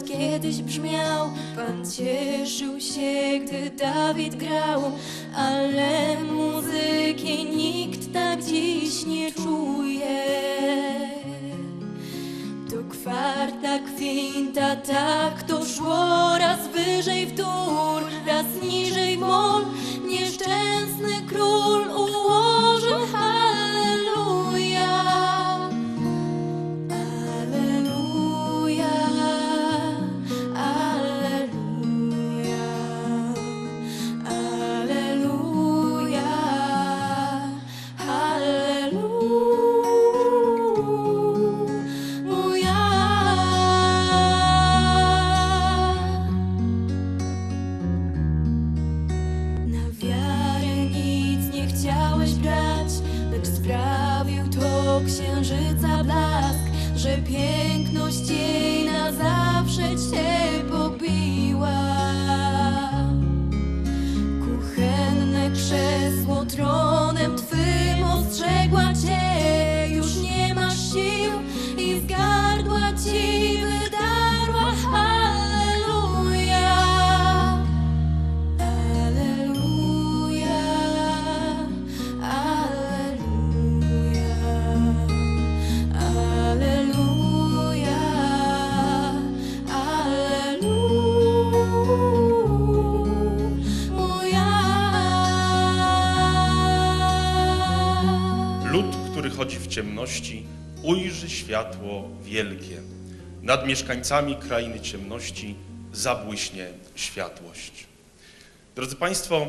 kiedyś brzmiał Pan cieszył się, gdy Dawid grał Ale muzyki nikt tak dziś nie czuje. To kwarta, kwinta, tak to szło Raz wyżej w dur, raz światło wielkie. Nad mieszkańcami krainy ciemności zabłyśnie światłość. Drodzy Państwo,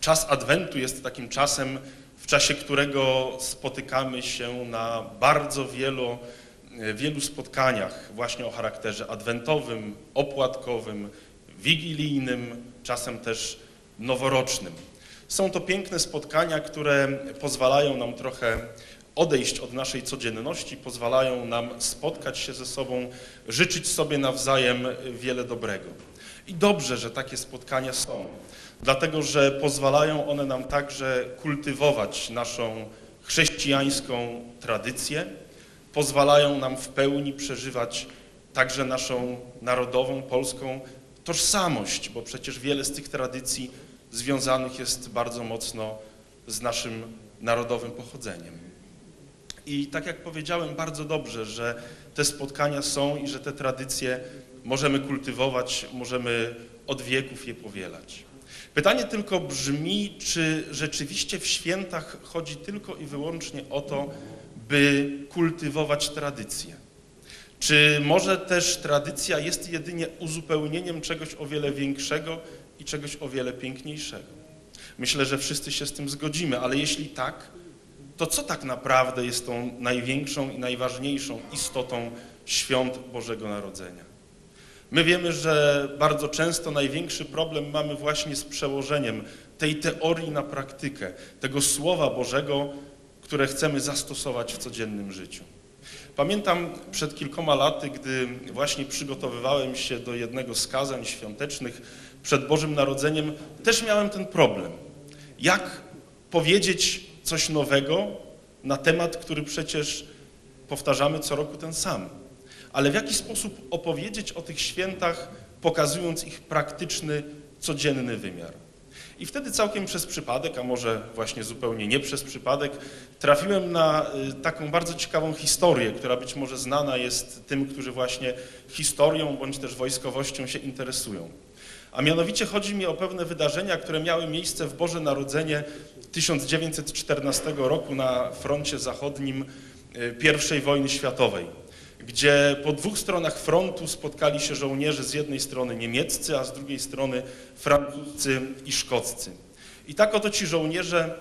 czas Adwentu jest takim czasem, w czasie którego spotykamy się na bardzo wielu, wielu spotkaniach właśnie o charakterze adwentowym, opłatkowym, wigilijnym, czasem też noworocznym. Są to piękne spotkania, które pozwalają nam trochę odejść od naszej codzienności, pozwalają nam spotkać się ze sobą, życzyć sobie nawzajem wiele dobrego. I dobrze, że takie spotkania są, dlatego że pozwalają one nam także kultywować naszą chrześcijańską tradycję, pozwalają nam w pełni przeżywać także naszą narodową, polską tożsamość, bo przecież wiele z tych tradycji związanych jest bardzo mocno z naszym narodowym pochodzeniem. I tak jak powiedziałem, bardzo dobrze, że te spotkania są i że te tradycje możemy kultywować, możemy od wieków je powielać. Pytanie tylko brzmi, czy rzeczywiście w świętach chodzi tylko i wyłącznie o to, by kultywować tradycje? Czy może też tradycja jest jedynie uzupełnieniem czegoś o wiele większego i czegoś o wiele piękniejszego? Myślę, że wszyscy się z tym zgodzimy, ale jeśli tak, to co tak naprawdę jest tą największą i najważniejszą istotą świąt Bożego Narodzenia? My wiemy, że bardzo często największy problem mamy właśnie z przełożeniem tej teorii na praktykę, tego Słowa Bożego, które chcemy zastosować w codziennym życiu. Pamiętam przed kilkoma laty, gdy właśnie przygotowywałem się do jednego z kazań świątecznych przed Bożym Narodzeniem, też miałem ten problem. Jak powiedzieć coś nowego na temat, który przecież powtarzamy co roku ten sam? Ale w jaki sposób opowiedzieć o tych świętach, pokazując ich praktyczny, codzienny wymiar? I wtedy całkiem przez przypadek, a może właśnie zupełnie nie przez przypadek, trafiłem na y, taką bardzo ciekawą historię, która być może znana jest tym, którzy właśnie historią bądź też wojskowością się interesują. A mianowicie chodzi mi o pewne wydarzenia, które miały miejsce w Boże Narodzenie 1914 roku na froncie zachodnim y, I wojny światowej, gdzie po dwóch stronach frontu spotkali się żołnierze z jednej strony niemieccy, a z drugiej strony francuscy i szkoccy. I tak oto ci żołnierze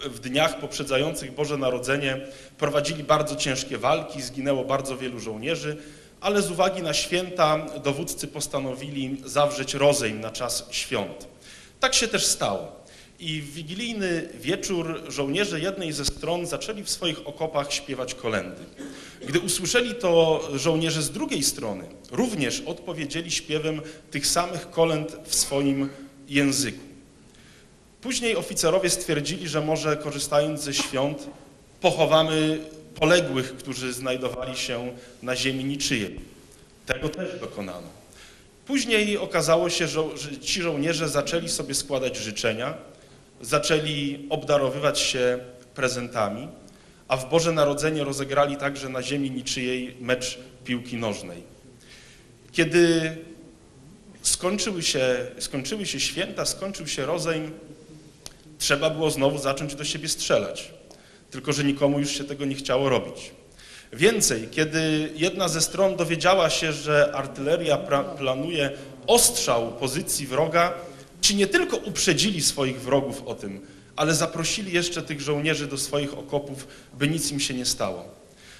w dniach poprzedzających Boże Narodzenie prowadzili bardzo ciężkie walki, zginęło bardzo wielu żołnierzy, ale z uwagi na święta dowódcy postanowili zawrzeć rozejm na czas świąt. Tak się też stało. I w wigilijny wieczór żołnierze jednej ze stron zaczęli w swoich okopach śpiewać kolendy. Gdy usłyszeli to żołnierze z drugiej strony, również odpowiedzieli śpiewem tych samych kolęd w swoim języku. Później oficerowie stwierdzili, że może korzystając ze świąt pochowamy poległych, którzy znajdowali się na ziemi niczyjej. Tego też dokonano. Później okazało się, że ci żołnierze zaczęli sobie składać życzenia, zaczęli obdarowywać się prezentami, a w Boże Narodzenie rozegrali także na ziemi niczyjej mecz piłki nożnej. Kiedy skończyły się, skończyły się święta, skończył się rozejm, trzeba było znowu zacząć do siebie strzelać. Tylko, że nikomu już się tego nie chciało robić. Więcej, kiedy jedna ze stron dowiedziała się, że artyleria planuje ostrzał pozycji wroga, ci nie tylko uprzedzili swoich wrogów o tym, ale zaprosili jeszcze tych żołnierzy do swoich okopów, by nic im się nie stało.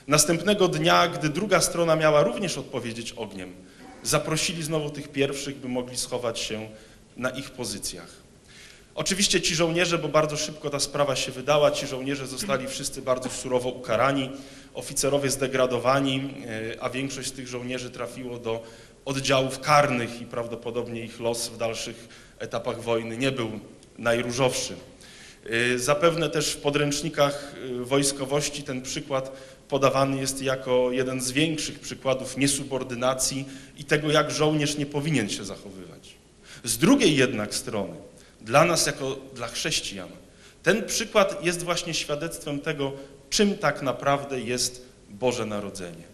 Następnego dnia, gdy druga strona miała również odpowiedzieć ogniem, zaprosili znowu tych pierwszych, by mogli schować się na ich pozycjach. Oczywiście ci żołnierze, bo bardzo szybko ta sprawa się wydała, ci żołnierze zostali wszyscy bardzo surowo ukarani, oficerowie zdegradowani, e, a większość z tych żołnierzy trafiło do oddziałów karnych i prawdopodobnie ich los w dalszych etapach wojny nie był najróżowszy. E, Zapewne też w podręcznikach e, wojskowości ten przykład podawany jest jako jeden z większych przykładów niesubordynacji i tego, jak żołnierz nie powinien się zachowywać. Z drugiej jednak strony, dla nas jako dla chrześcijan, ten przykład jest właśnie świadectwem tego, czym tak naprawdę jest Boże Narodzenie.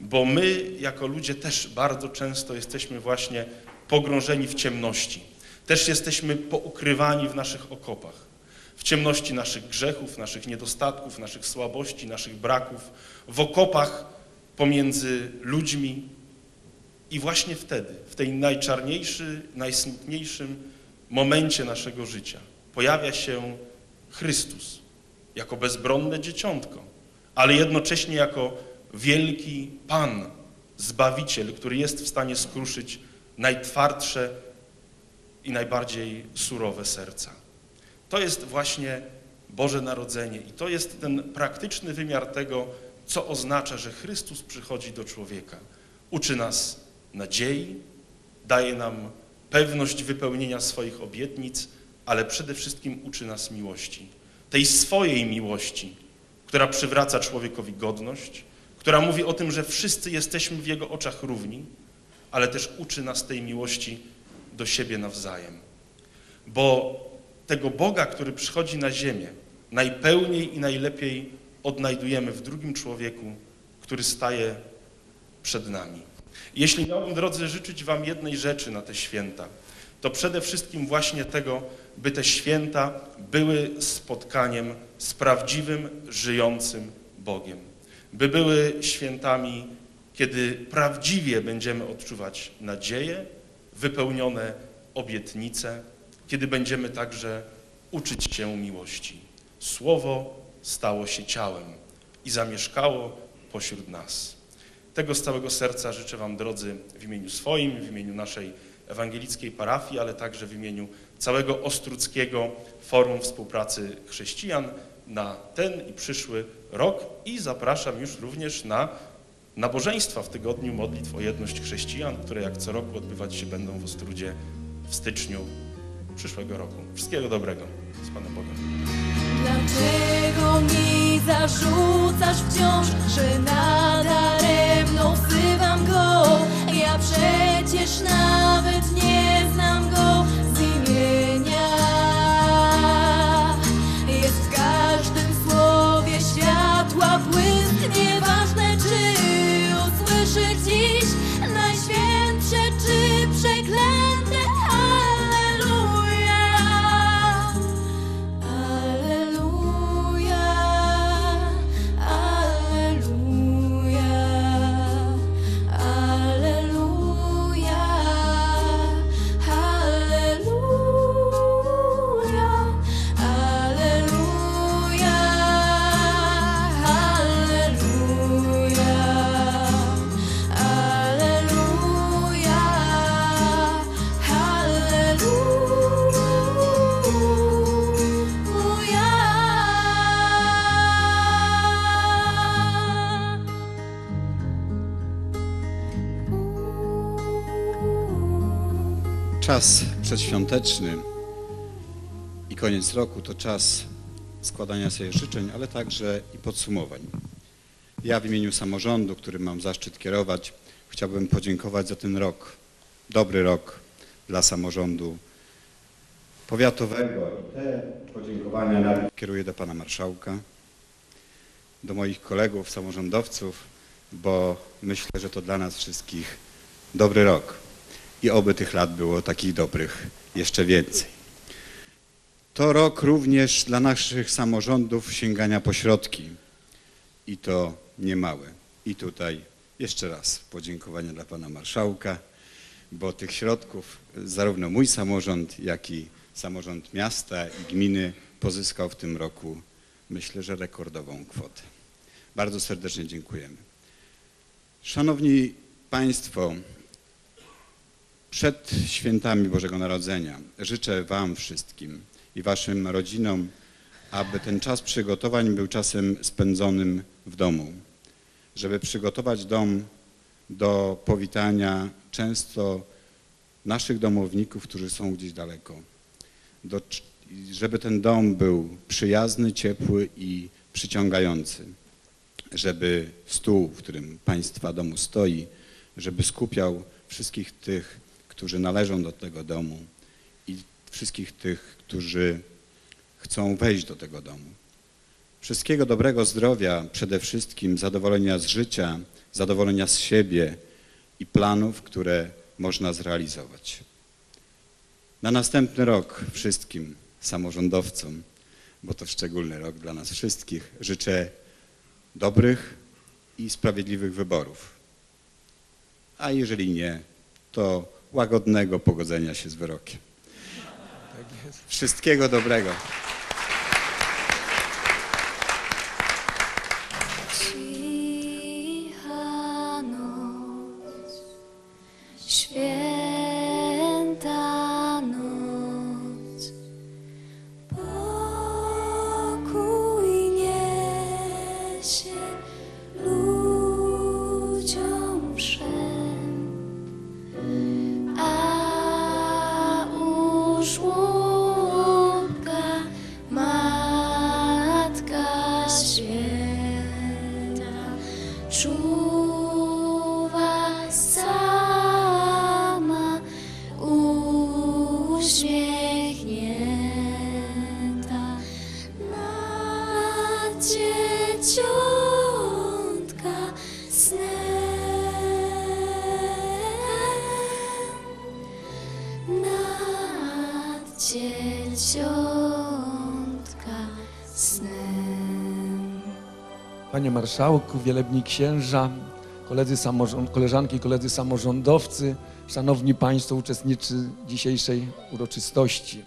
Bo my jako ludzie też bardzo często jesteśmy właśnie pogrążeni w ciemności. Też jesteśmy poukrywani w naszych okopach. W ciemności naszych grzechów, naszych niedostatków, naszych słabości, naszych braków, w okopach pomiędzy ludźmi. I właśnie wtedy, w tej najczarniejszy, najsmutniejszym momencie naszego życia pojawia się Chrystus jako bezbronne dzieciątko, ale jednocześnie jako wielki Pan, Zbawiciel, który jest w stanie skruszyć najtwardsze i najbardziej surowe serca. To jest właśnie Boże Narodzenie i to jest ten praktyczny wymiar tego, co oznacza, że Chrystus przychodzi do człowieka. Uczy nas nadziei, daje nam pewność wypełnienia swoich obietnic, ale przede wszystkim uczy nas miłości. Tej swojej miłości, która przywraca człowiekowi godność, która mówi o tym, że wszyscy jesteśmy w Jego oczach równi, ale też uczy nas tej miłości do siebie nawzajem. Bo tego Boga, który przychodzi na ziemię, najpełniej i najlepiej odnajdujemy w drugim człowieku, który staje przed nami. Jeśli miałbym, drodzy, życzyć Wam jednej rzeczy na te święta, to przede wszystkim właśnie tego, by te święta były spotkaniem z prawdziwym, żyjącym Bogiem. By były świętami, kiedy prawdziwie będziemy odczuwać nadzieję, wypełnione obietnice, kiedy będziemy także uczyć się miłości. Słowo stało się ciałem i zamieszkało pośród nas. Tego z całego serca życzę Wam, drodzy, w imieniu swoim, w imieniu naszej ewangelickiej parafii, ale także w imieniu całego Ostruckiego Forum Współpracy Chrześcijan na ten i przyszły rok i zapraszam już również na nabożeństwa w tygodniu modlitw o jedność chrześcijan, które jak co roku odbywać się będą w Ostrudzie w styczniu przyszłego roku. Wszystkiego dobrego. Z Panem Bogiem. Dlaczego mi zarzucasz wciąż, że nadaremno wzywam go? Ja przecież nawet nie przedświąteczny i koniec roku to czas składania sobie życzeń, ale także i podsumowań. Ja w imieniu samorządu, którym mam zaszczyt kierować, chciałbym podziękować za ten rok, dobry rok dla samorządu powiatowego. I te podziękowania kieruję do pana marszałka, do moich kolegów, samorządowców, bo myślę, że to dla nas wszystkich dobry rok. I oby tych lat było takich dobrych jeszcze więcej. To rok również dla naszych samorządów sięgania po środki i to niemałe. I tutaj jeszcze raz podziękowania dla pana marszałka, bo tych środków zarówno mój samorząd, jak i samorząd miasta i gminy pozyskał w tym roku, myślę, że rekordową kwotę. Bardzo serdecznie dziękujemy. Szanowni Państwo, przed świętami Bożego Narodzenia. Życzę Wam wszystkim i Waszym rodzinom, aby ten czas przygotowań był czasem spędzonym w domu, żeby przygotować dom do powitania często naszych domowników, którzy są gdzieś daleko, do, żeby ten dom był przyjazny, ciepły i przyciągający, żeby stół, w którym Państwa domu stoi, żeby skupiał wszystkich tych, którzy należą do tego domu i wszystkich tych, którzy chcą wejść do tego domu. Wszystkiego dobrego zdrowia, przede wszystkim zadowolenia z życia, zadowolenia z siebie i planów, które można zrealizować. Na następny rok wszystkim samorządowcom, bo to szczególny rok dla nas wszystkich, życzę dobrych i sprawiedliwych wyborów. A jeżeli nie, to łagodnego pogodzenia się z wyrokiem. Wszystkiego dobrego. Panie Marszałku, wielebni księża, koledzy koleżanki i koledzy samorządowcy, szanowni Państwo, uczestnicy dzisiejszej uroczystości.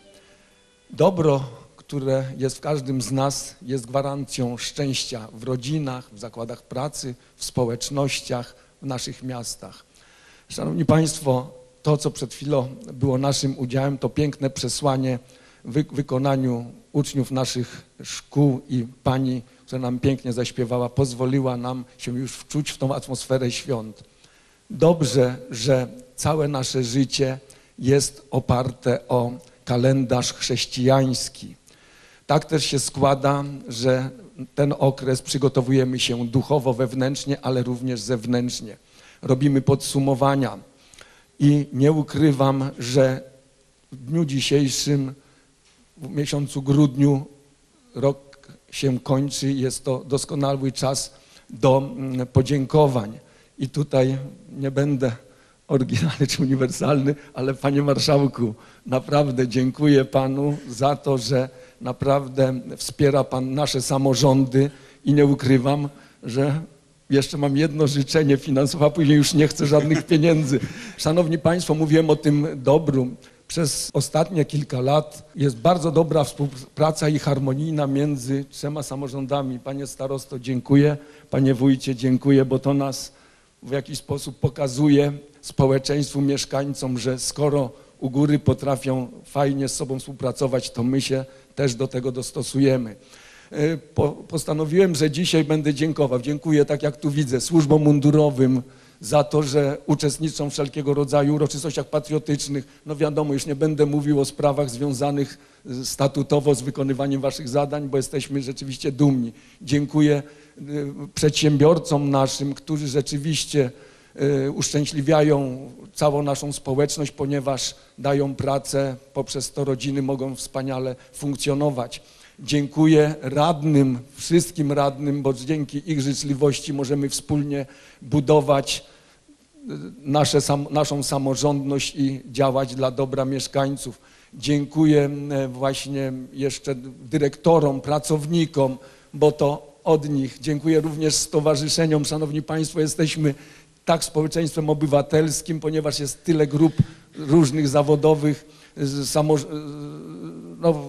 Dobro, które jest w każdym z nas, jest gwarancją szczęścia w rodzinach, w zakładach pracy, w społecznościach, w naszych miastach. Szanowni Państwo, to, co przed chwilą było naszym udziałem, to piękne przesłanie w wy- wykonaniu uczniów naszych szkół i pani, która nam pięknie zaśpiewała, pozwoliła nam się już wczuć w tą atmosferę świąt. Dobrze, że całe nasze życie jest oparte o kalendarz chrześcijański. Tak też się składa, że ten okres przygotowujemy się duchowo, wewnętrznie, ale również zewnętrznie. Robimy podsumowania i nie ukrywam, że w dniu dzisiejszym, w miesiącu grudniu, rok się kończy. Jest to doskonały czas do mm, podziękowań. I tutaj nie będę oryginalny czy uniwersalny, ale panie marszałku, naprawdę dziękuję panu za to, że naprawdę wspiera pan nasze samorządy i nie ukrywam, że jeszcze mam jedno życzenie finansowe, a później już nie chcę żadnych pieniędzy. Szanowni Państwo, mówiłem o tym dobru. Przez ostatnie kilka lat jest bardzo dobra współpraca i harmonijna między trzema samorządami. Panie starosto, dziękuję. Panie wójcie, dziękuję, bo to nas w jakiś sposób pokazuje społeczeństwu, mieszkańcom, że skoro u góry potrafią fajnie z sobą współpracować, to my się też do tego dostosujemy. E, Po, postanowiłem, że dzisiaj będę dziękował. Dziękuję, tak jak tu widzę, służbom mundurowym za to, że uczestniczą w wszelkiego rodzaju uroczystościach patriotycznych. No wiadomo, już nie będę mówił o sprawach związanych z- statutowo z wykonywaniem waszych zadań, bo jesteśmy rzeczywiście dumni. Dziękuję y, przedsiębiorcom naszym, którzy rzeczywiście y, uszczęśliwiają całą naszą społeczność, ponieważ dają pracę, poprzez to rodziny mogą wspaniale funkcjonować. Dziękuję radnym, wszystkim radnym, bo dzięki ich życzliwości możemy wspólnie budować nasze, sam, naszą samorządność i działać dla dobra mieszkańców. Dziękuję e, właśnie jeszcze dyrektorom, pracownikom, bo to od nich. Dziękuję również stowarzyszeniom. Szanowni Państwo, jesteśmy tak społeczeństwem obywatelskim, ponieważ jest tyle grup różnych zawodowych, samo, no,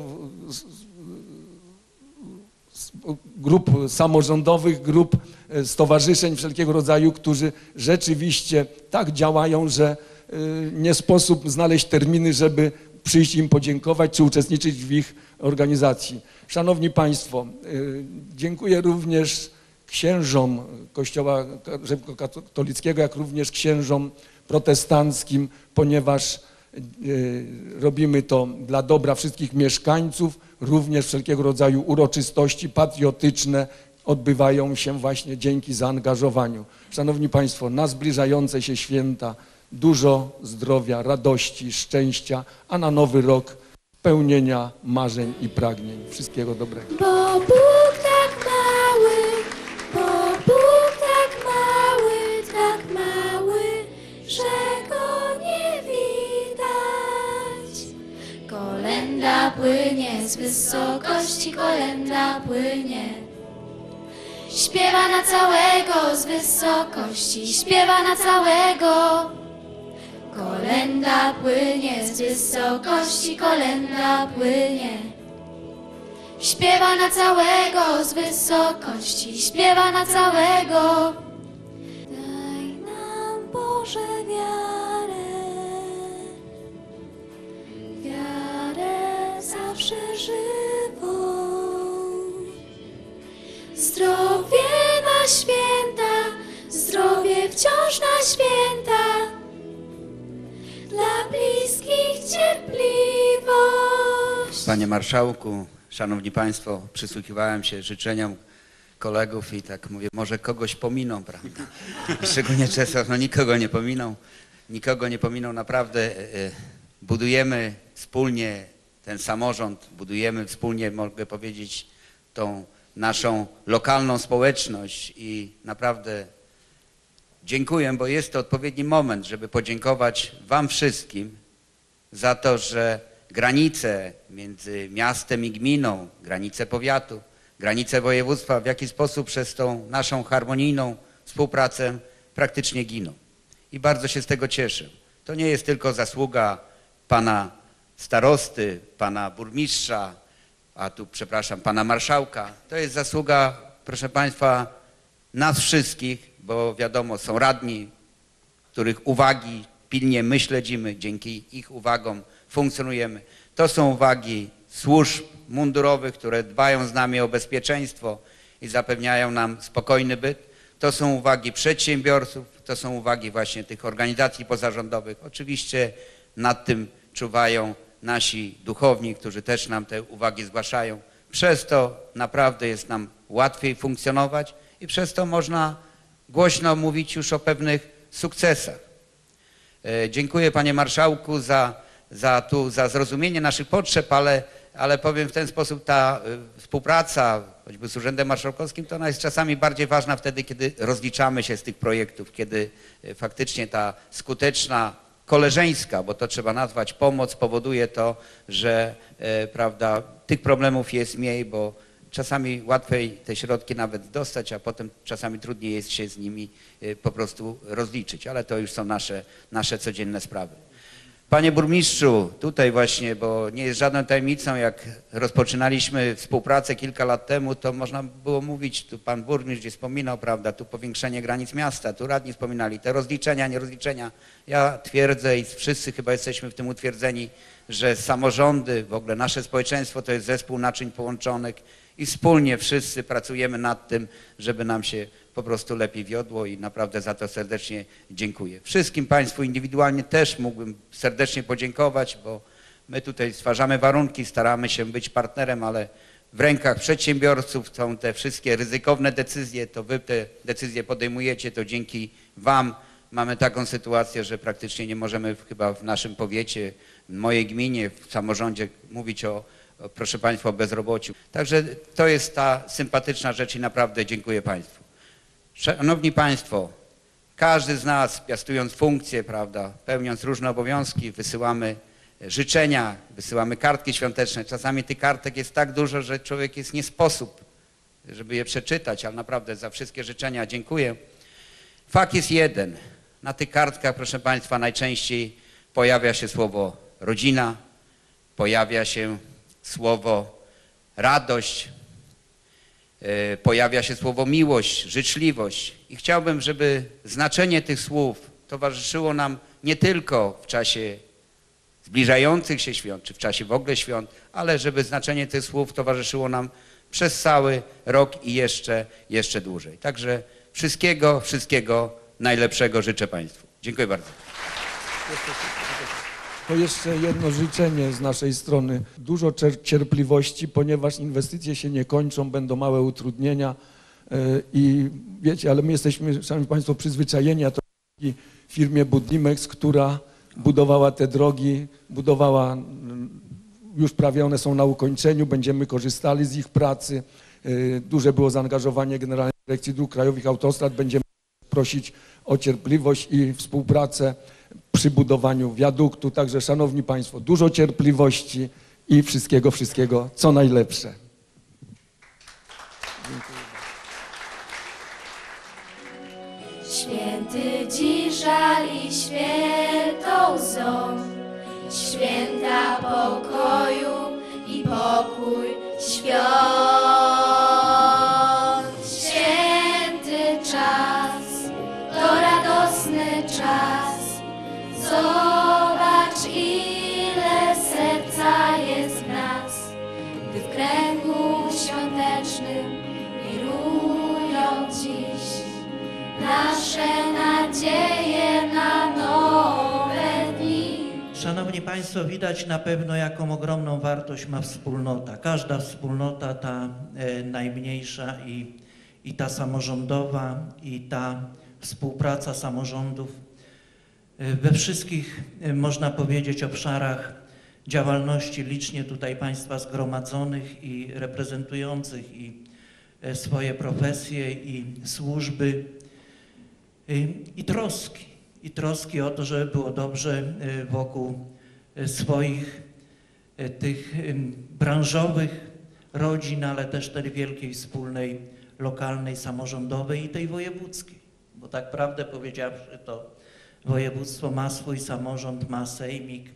grup samorządowych, grup e, stowarzyszeń wszelkiego rodzaju, którzy rzeczywiście tak działają, że e, nie sposób znaleźć terminy, żeby przyjść im podziękować czy uczestniczyć w ich organizacji. Szanowni Państwo, e, dziękuję również księżom Kościoła Rzymskokatolickiego, jak również księżom protestanckim, ponieważ robimy to dla dobra wszystkich mieszkańców, również wszelkiego rodzaju uroczystości patriotyczne odbywają się właśnie dzięki zaangażowaniu. Szanowni Państwo, na zbliżające się święta dużo zdrowia, radości, szczęścia, a na nowy rok pełnienia marzeń i pragnień. Wszystkiego dobrego. Płynie z wysokości, kolenda płynie. Śpiewa na całego z wysokości, śpiewa na całego. Kolenda płynie z wysokości, kolenda płynie. Śpiewa na całego z wysokości, śpiewa na całego. Daj nam Boże wiarę, na święta, zdrowie wciąż na święta. Dla bliskich cierpliwość. Panie Marszałku, Szanowni Państwo, przysłuchiwałem się życzeniom kolegów i tak mówię, może kogoś pominą, prawda? Szczególnie Czesław, no nikogo nie pominą, nikogo nie pominą, naprawdę e, e, budujemy wspólnie ten samorząd, budujemy wspólnie, mogę powiedzieć, tą naszą lokalną społeczność i naprawdę dziękuję, bo jest to odpowiedni moment, żeby podziękować Wam wszystkim za to, że granice między miastem i gminą, granice powiatu, granice województwa w jakiś sposób przez tą naszą harmonijną współpracę praktycznie giną. I bardzo się z tego cieszę. To nie jest tylko zasługa pana starosty, pana burmistrza, a tu przepraszam, pana marszałka. To jest zasługa, proszę państwa, nas wszystkich, bo wiadomo, są radni, których uwagi pilnie my śledzimy, dzięki ich uwagom funkcjonujemy. To są uwagi służb mundurowych, które dbają z nami o bezpieczeństwo i zapewniają nam spokojny byt. To są uwagi przedsiębiorców, to są uwagi właśnie tych organizacji pozarządowych. Oczywiście nad tym czuwają nasi duchowni, którzy też nam te uwagi zgłaszają. Przez to naprawdę jest nam łatwiej funkcjonować i przez to można głośno mówić już o pewnych sukcesach. E, Dziękuję panie marszałku za, za, tu, za zrozumienie naszych potrzeb, ale, ale powiem w ten sposób, ta e, współpraca choćby z Urzędem Marszałkowskim, to ona jest czasami bardziej ważna wtedy, kiedy rozliczamy się z tych projektów, kiedy e, faktycznie ta skuteczna koleżeńska, bo to trzeba nazwać pomoc, powoduje to, że e, prawda, tych problemów jest mniej, bo czasami łatwiej te środki nawet dostać, a potem czasami trudniej jest się z nimi e, po prostu rozliczyć, ale to już są nasze, nasze codzienne sprawy. Panie burmistrzu, tutaj właśnie, bo nie jest żadną tajemnicą, jak rozpoczynaliśmy współpracę kilka lat temu, to można było mówić, tu pan burmistrz wspominał, prawda, tu powiększenie granic miasta, tu radni wspominali, te rozliczenia, nierozliczenia. Ja twierdzę i wszyscy chyba jesteśmy w tym utwierdzeni, że samorządy, w ogóle nasze społeczeństwo to jest zespół naczyń połączonych i wspólnie wszyscy pracujemy nad tym, żeby nam się po prostu lepiej wiodło i naprawdę za to serdecznie dziękuję. Wszystkim Państwu indywidualnie też mógłbym serdecznie podziękować, bo my tutaj stwarzamy warunki, staramy się być partnerem, ale w rękach przedsiębiorców są te wszystkie ryzykowne decyzje, to Wy te decyzje podejmujecie, to dzięki Wam mamy taką sytuację, że praktycznie nie możemy chyba w naszym powiecie, w mojej gminie, w samorządzie mówić o proszę Państwa, o bezrobociu. Także to jest ta sympatyczna rzecz i naprawdę dziękuję Państwu. Szanowni Państwo, każdy z nas piastując funkcje, prawda, pełniąc różne obowiązki, wysyłamy życzenia, wysyłamy kartki świąteczne. Czasami tych kartek jest tak dużo, że człowiek jest nie sposób, żeby je przeczytać, ale naprawdę za wszystkie życzenia dziękuję. Fakt jest jeden. Na tych kartkach, proszę Państwa, najczęściej pojawia się słowo rodzina, pojawia się słowo radość, e, pojawia się słowo miłość, życzliwość. I chciałbym, żeby znaczenie tych słów towarzyszyło nam nie tylko w czasie zbliżających się świąt, czy w czasie w ogóle świąt, ale żeby znaczenie tych słów towarzyszyło nam przez cały rok i jeszcze, jeszcze dłużej. Także wszystkiego, wszystkiego najlepszego życzę Państwu. Dziękuję bardzo. To jeszcze jedno życzenie z naszej strony. Dużo cierpliwości, ponieważ inwestycje się nie kończą, będą małe utrudnienia e, i wiecie, ale my jesteśmy, szanowni państwo, przyzwyczajeni, a to firmie Budimex, która budowała te drogi, budowała, już prawie one są na ukończeniu, będziemy korzystali z ich pracy. E, Duże było zaangażowanie Generalnej Dyrekcji Dróg Krajowych Autostrad, będziemy prosić o cierpliwość i współpracę przy budowaniu wiaduktu. Także, Szanowni Państwo, dużo cierpliwości i wszystkiego, wszystkiego, co najlepsze. Święty dziś żali świętą są, święta pokoju i pokój świąt. Nasze nadzieje na nowe dni. Szanowni Państwo, widać na pewno, jaką ogromną wartość ma wspólnota. Każda wspólnota, ta e, najmniejsza i, i ta samorządowa, i ta współpraca samorządów e, we wszystkich, e, można powiedzieć, obszarach działalności licznie tutaj Państwa zgromadzonych i reprezentujących i e, swoje profesje i służby i troski. I troski o to, żeby było dobrze y, wokół y, swoich y, tych y, branżowych rodzin, ale też tej wielkiej wspólnej, lokalnej, samorządowej i tej wojewódzkiej. Bo tak prawdę powiedziawszy, to województwo ma swój samorząd, ma sejmik,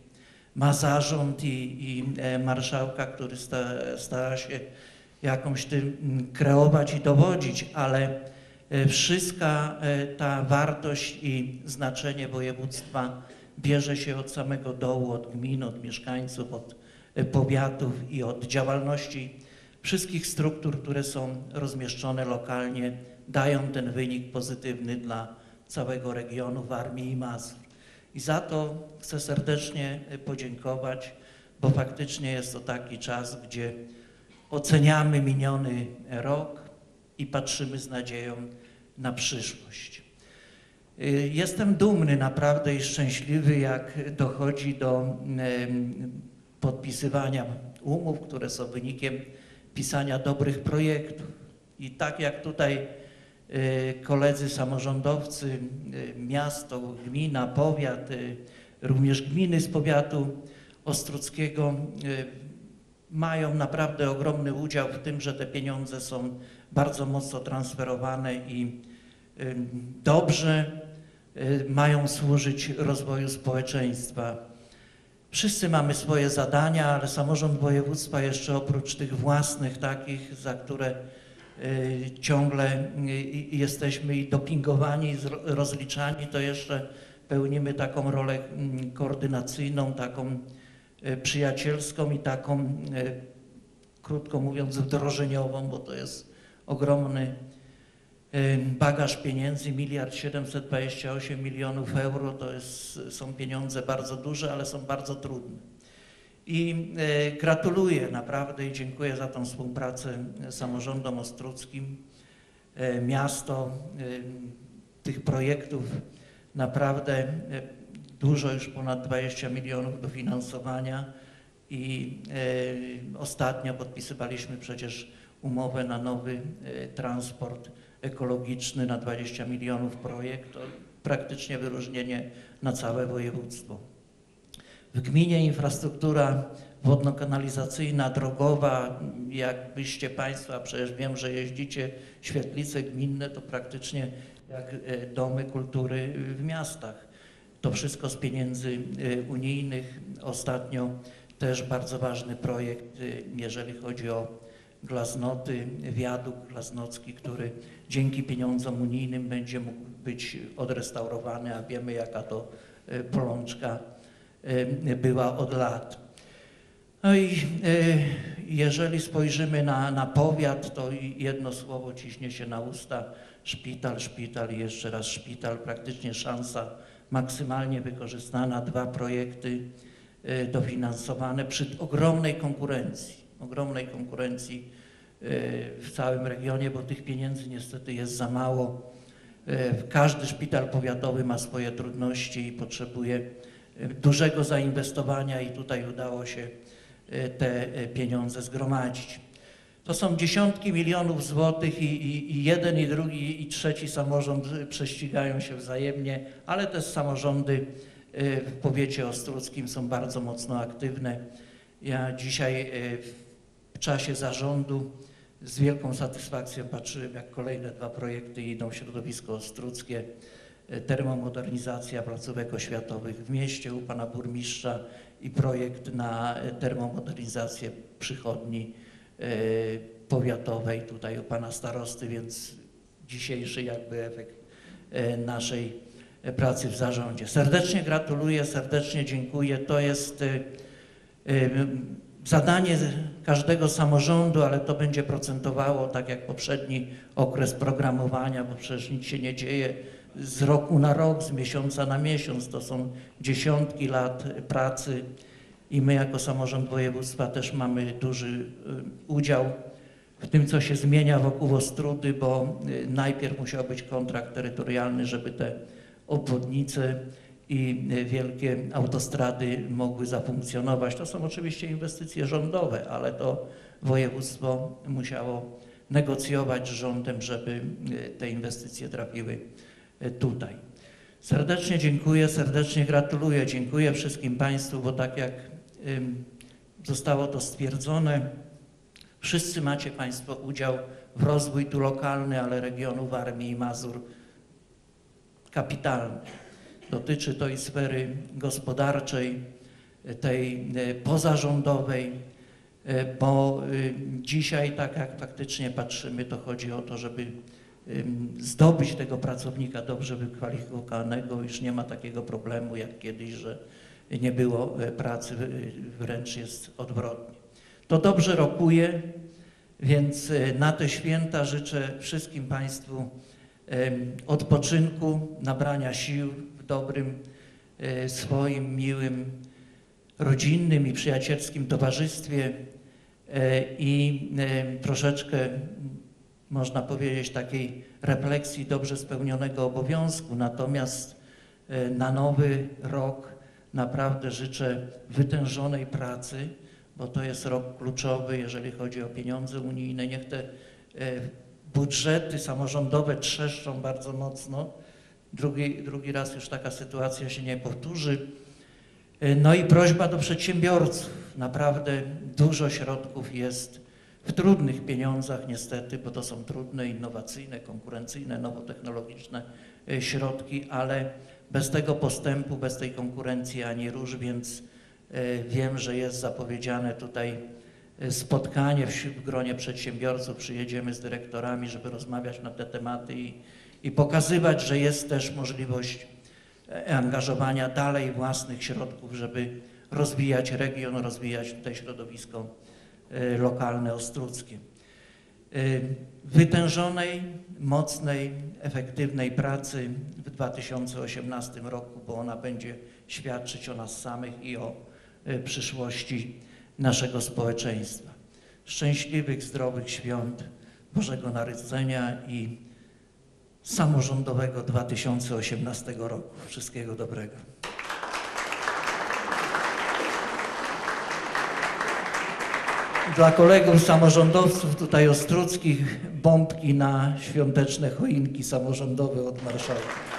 ma zarząd i, i e, marszałka, który sta, stara się jakąś tym mm, kreować i dowodzić, ale wszystka e, ta wartość i znaczenie województwa bierze się od samego dołu, od gmin, od mieszkańców, od e, powiatów i od działalności wszystkich struktur, które są rozmieszczone lokalnie, dają ten wynik pozytywny dla całego regionu Warmii i Mazur. I za to chcę serdecznie e, podziękować, bo faktycznie jest to taki czas, gdzie oceniamy miniony rok i patrzymy z nadzieją na przyszłość. Y, Jestem dumny naprawdę i szczęśliwy, jak dochodzi do podpisywania umów, które są wynikiem pisania dobrych projektów. I tak jak tutaj y, koledzy samorządowcy, y, miasto, gmina, powiat, również gminy z powiatu ostruckiego y, mają naprawdę ogromny udział w tym, że te pieniądze są bardzo mocno transferowane i y, dobrze y, mają służyć rozwoju społeczeństwa. Wszyscy mamy swoje zadania, ale samorząd województwa jeszcze oprócz tych własnych takich, za które y, ciągle jesteśmy i dopingowani, rozliczani, to jeszcze pełnimy taką rolę mm, koordynacyjną, taką przyjacielską i taką, krótko mówiąc, wdrożeniową, bo to jest ogromny y, bagaż pieniędzy, miliard 728 milionów euro, to jest, są pieniądze bardzo duże, ale są bardzo trudne. I e, gratuluję naprawdę i dziękuję za tą współpracę samorządom ostruckim. E, Miasto tych projektów naprawdę dużo, już ponad 20 milionów dofinansowania i ostatnio podpisywaliśmy przecież umowę na nowy e, transport ekologiczny na 20 milionów projekt, to praktycznie wyróżnienie na całe województwo. W gminie infrastruktura wodno-kanalizacyjna, drogowa, jakbyście Państwo, a przecież wiem, że jeździcie, świetlice gminne to praktycznie jak e, domy kultury w miastach. To wszystko z pieniędzy e, unijnych. Ostatnio też bardzo ważny projekt, jeżeli chodzi o glaznoty, wiadukt glaznocki, który dzięki pieniądzom unijnym będzie mógł być odrestaurowany, a wiemy jaka to e, bolączka e, była od lat. No i e, jeżeli spojrzymy na, na powiat, to jedno słowo ciśnie się na usta, szpital, szpital i jeszcze raz szpital, praktycznie szansa maksymalnie wykorzystana, dwa projekty e, dofinansowane przy ogromnej konkurencji, ogromnej konkurencji e, w całym regionie, bo tych pieniędzy niestety jest za mało. E, Każdy szpital powiatowy ma swoje trudności i potrzebuje e, dużego zainwestowania i tutaj udało się te pieniądze zgromadzić. To są dziesiątki milionów złotych i, i, i jeden, i drugi, i trzeci samorząd prześcigają się wzajemnie, ale też samorządy w powiecie ostruckim są bardzo mocno aktywne. Ja dzisiaj w czasie zarządu z wielką satysfakcją patrzyłem, jak kolejne dwa projekty idą środowisko ostruckie. Termomodernizacja placówek oświatowych w mieście u pana burmistrza i projekt na termomodernizację przychodni e, powiatowej tutaj u pana starosty, więc dzisiejszy jakby efekt e, naszej pracy w zarządzie. Serdecznie gratuluję, serdecznie dziękuję. To jest e, zadanie każdego samorządu, ale to będzie procentowało tak jak poprzedni okres programowania, bo przecież nic się nie dzieje z roku na rok, z miesiąca na miesiąc. To są dziesiątki lat pracy i my jako samorząd województwa też mamy duży y, udział w tym, co się zmienia wokół Ostrudy, bo y, najpierw musiał być kontrakt terytorialny, żeby te obwodnice i wielkie autostrady mogły zafunkcjonować. To są oczywiście inwestycje rządowe, ale to województwo musiało negocjować z rządem, żeby y, te inwestycje trafiły y, tutaj. Serdecznie dziękuję, serdecznie gratuluję. Dziękuję wszystkim Państwu, bo tak jak zostało to stwierdzone, wszyscy macie Państwo udział w rozwój tu lokalny, ale regionu Warmii i Mazur kapitalny. Dotyczy to i sfery gospodarczej, tej e, pozarządowej, e, bo y, dzisiaj, tak jak faktycznie patrzymy, to chodzi o to, żeby zdobyć tego pracownika dobrze wykwalifikowanego. Już nie ma takiego problemu jak kiedyś, że nie było e, pracy, wręcz jest odwrotnie. To dobrze rokuje, więc e, na te święta życzę wszystkim Państwu odpoczynku, nabrania sił dobrym, e, swoim, miłym, rodzinnym i przyjacielskim towarzystwie e, i em, troszeczkę, można powiedzieć, takiej refleksji dobrze spełnionego obowiązku. Natomiast e, na nowy rok naprawdę życzę wytężonej pracy, bo to jest rok kluczowy, jeżeli chodzi o pieniądze unijne. Niech te e, budżety samorządowe trzeszczą bardzo mocno. Drugi, drugi raz już taka sytuacja się nie powtórzy. E, No i prośba do przedsiębiorców. Naprawdę dużo środków jest w trudnych pieniądzach niestety, bo to są trudne, innowacyjne, konkurencyjne, nowotechnologiczne e, środki, ale bez tego postępu, bez tej konkurencji ani róż, więc e, wiem, że jest zapowiedziane tutaj spotkanie w gronie przedsiębiorców. Przyjedziemy z dyrektorami, żeby rozmawiać na te tematy i, i pokazywać, że jest też możliwość e, angażowania dalej własnych środków, żeby rozwijać region, rozwijać tutaj środowisko e, lokalne ostruckie. E, Wytężonej, mocnej, efektywnej pracy w 2018 roku, bo ona będzie świadczyć o nas samych i o przyszłości naszego społeczeństwa. Szczęśliwych, zdrowych świąt Bożego Narodzenia i samorządowego 2018 roku. Wszystkiego dobrego. Dla kolegów samorządowców tutaj ostruckich bombki na świąteczne choinki samorządowe od marszałka.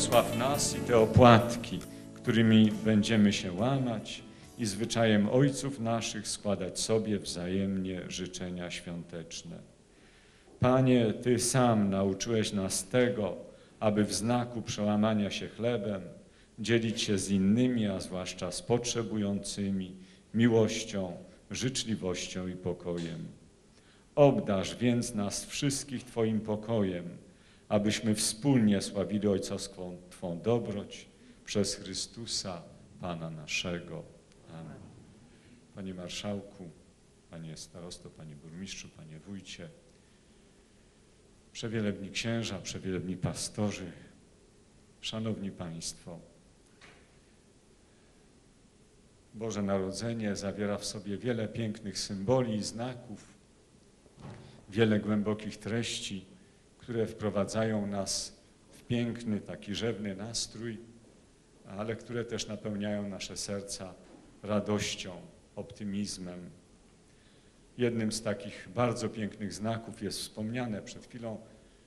Pobłogosław nas i te opłatki, którymi będziemy się łamać i zwyczajem ojców naszych składać sobie wzajemnie życzenia świąteczne. Panie, Ty sam nauczyłeś nas tego, aby w znaku przełamania się chlebem dzielić się z innymi, a zwłaszcza z potrzebującymi, miłością, życzliwością i pokojem. Obdarz więc nas wszystkich Twoim pokojem, abyśmy wspólnie sławili ojcowską Twą dobroć przez Chrystusa, Pana naszego. Amen. Panie Marszałku, Panie Starosto, Panie Burmistrzu, Panie Wójcie, przewielebni księża, przewielebni pastorzy, Szanowni Państwo, Boże Narodzenie zawiera w sobie wiele pięknych symboli i znaków, wiele głębokich treści, które wprowadzają nas w piękny, taki rzewny nastrój, ale które też napełniają nasze serca radością, optymizmem. Jednym z takich bardzo pięknych znaków jest wspomniane przed chwilą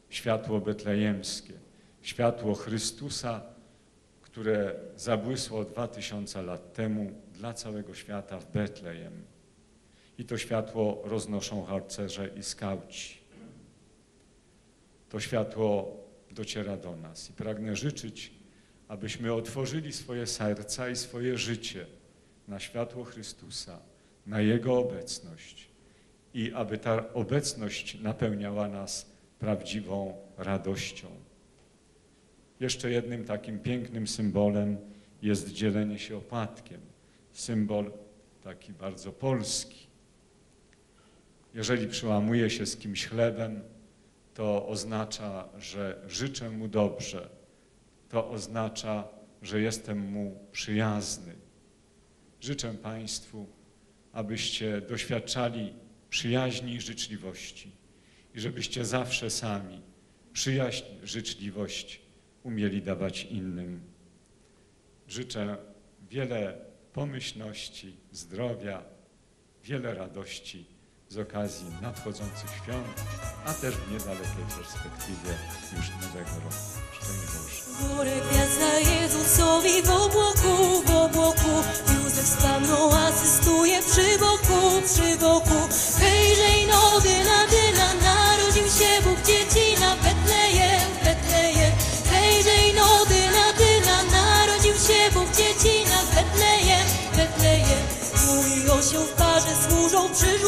światło betlejemskie, światło Chrystusa, które zabłysło dwa tysiące lat temu dla całego świata w Betlejem. I to światło roznoszą harcerze i skauci. To światło dociera do nas i pragnę życzyć, abyśmy otworzyli swoje serca i swoje życie na światło Chrystusa, na Jego obecność i aby ta obecność napełniała nas prawdziwą radością. Jeszcze jednym takim pięknym symbolem jest dzielenie się opłatkiem. Symbol taki bardzo polski. Jeżeli przełamuje się z kimś chlebem, to oznacza, że życzę mu dobrze. To oznacza, że jestem mu przyjazny. Życzę Państwu, abyście doświadczali przyjaźni i życzliwości i żebyście zawsze sami przyjaźń, życzliwość umieli dawać innym. Życzę wiele pomyślności, zdrowia, wiele radości z okazji nadchodzących świąt, a też w niedalekiej perspektywie już nowego roku. Szczęść Boże. Górę gwiazda Jezusowi w obłoku, w obłoku Józef Panną asystuje przy boku, przy boku Hejże no dyna, dyna, narodził się Bóg dzieci na Betlejem, Betlejem Hejże no dyna, dyna, narodził się Bóg dzieci na Betlejem, Betlejem Mój osioł w parze służą przy